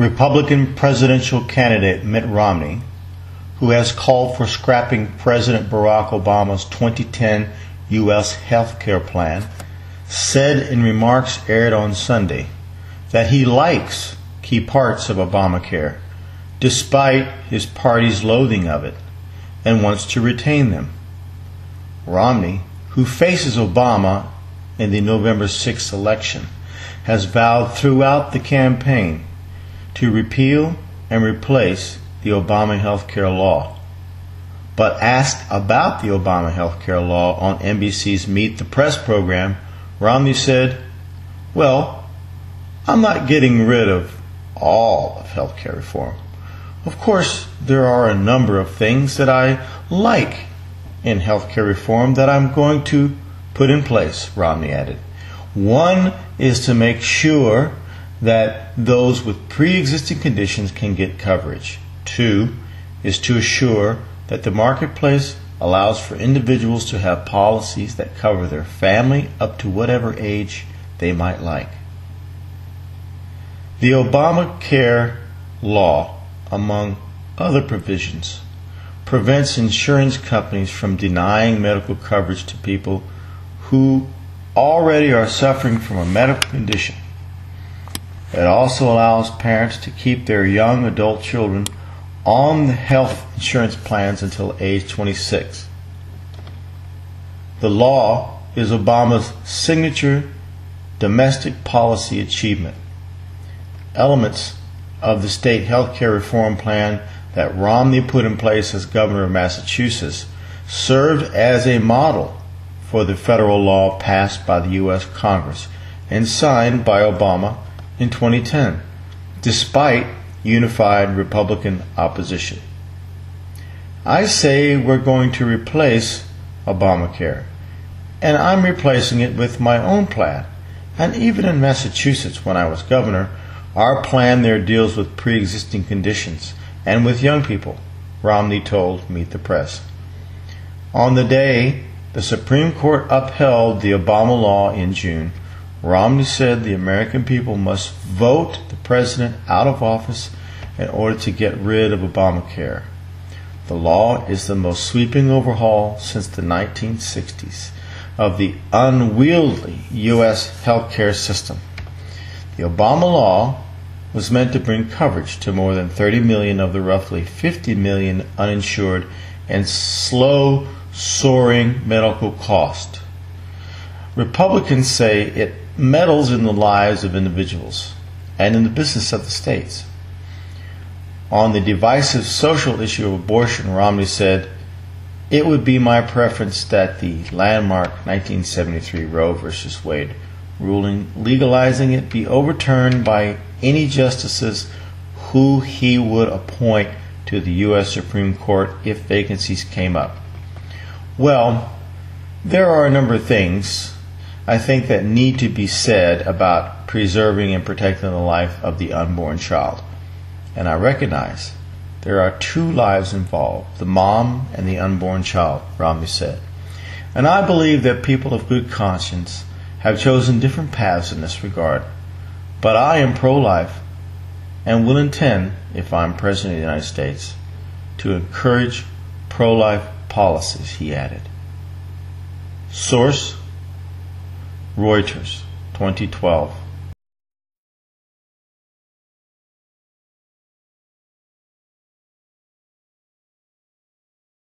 Republican presidential candidate Mitt Romney, who has called for scrapping President Barack Obama's 2010 U.S. health care plan, said in remarks aired on Sunday that he likes key parts of Obamacare, despite his party's loathing of it, and wants to retain them. Romney, who faces Obama in the November 6th election, has vowed throughout the campaign to repeal and replace the Obama health care law. But asked about the Obama health care law on NBC's Meet the Press program, Romney said, Well, I'm not getting rid of all of health care reform. Of course, there are a number of things that I like in health care reform that I'm going to put in place, Romney added. One is to make sure that those with pre existing conditions can get coverage. Two is to assure that the marketplace allows for individuals to have policies that cover their family up to whatever age they might like. The Obamacare law, among other provisions, prevents insurance companies from denying medical coverage to people who already are suffering from a medical condition. It also allows parents to keep their young adult children on the health insurance plans until age 26. The law is Obama's signature domestic policy achievement. Elements of the state health care reform plan that Romney put in place as governor of Massachusetts served as a model for the federal law passed by the U.S. Congress and signed by Obama in 2010, despite unified Republican opposition. I say we're going to replace Obamacare, and I'm replacing it with my own plan. And even in Massachusetts, when I was governor, our plan there deals with pre existing conditions and with young people, Romney told Meet the Press. On the day the Supreme Court upheld the Obama law in June, Romney said the American people must vote the president out of office in order to get rid of Obamacare. The law is the most sweeping overhaul since the 1960s of the unwieldy U.S. healthcare system. The Obama law was meant to bring coverage to more than 30 million of the roughly 50 million uninsured and slow soaring medical cost. Republicans say it meddles in the lives of individuals and in the business of the states. On the divisive social issue of abortion, Romney said, It would be my preference that the landmark 1973 Roe v. Wade ruling legalizing it be overturned by any justices who he would appoint to the U.S. Supreme Court if vacancies came up. Well, there are a number of things I think that need to be said about preserving and protecting the life of the unborn child. And I recognize there are two lives involved the mom and the unborn child, Romney said. And I believe that people of good conscience have chosen different paths in this regard. But I am pro life and will intend, if I'm President of the United States, to encourage pro life policies, he added. Source Reuters, 2012.